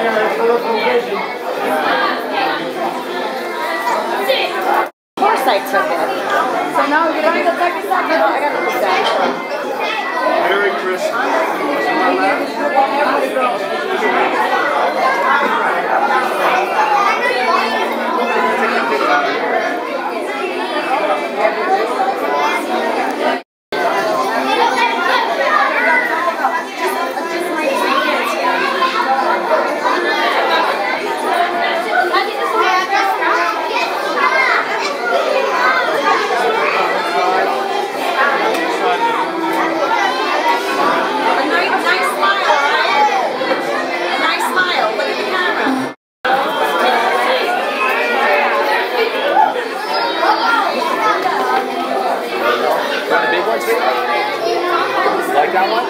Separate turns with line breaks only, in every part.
Of course I took it. So now you're going to go a second. I got to go back. Like that one?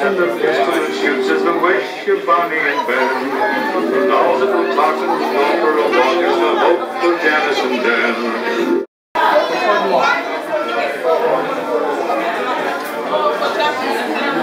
and the pistol and shoots as the wish of Bonnie and Ben. And all the clocks and a walk